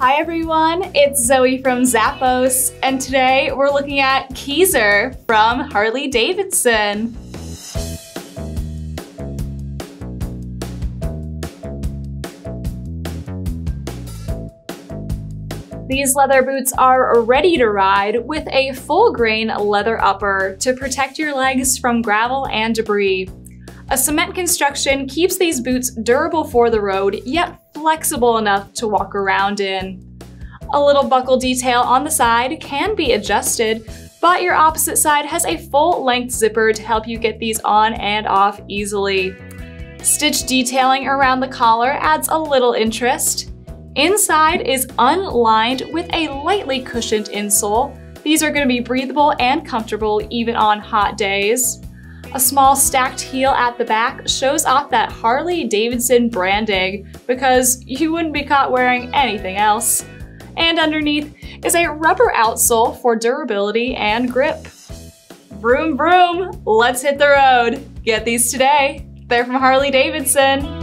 Hi everyone, it's Zoe from Zappos, and today we're looking at Keyser from Harley Davidson. These leather boots are ready to ride with a full grain leather upper to protect your legs from gravel and debris. A cement construction keeps these boots durable for the road, yet flexible enough to walk around in. A little buckle detail on the side can be adjusted, but your opposite side has a full length zipper to help you get these on and off easily. Stitch detailing around the collar adds a little interest. Inside is unlined with a lightly cushioned insole. These are going to be breathable and comfortable even on hot days. A small stacked heel at the back shows off that Harley Davidson branding because you wouldn't be caught wearing anything else. And underneath is a rubber outsole for durability and grip. Vroom vroom, let's hit the road. Get these today. They're from Harley Davidson.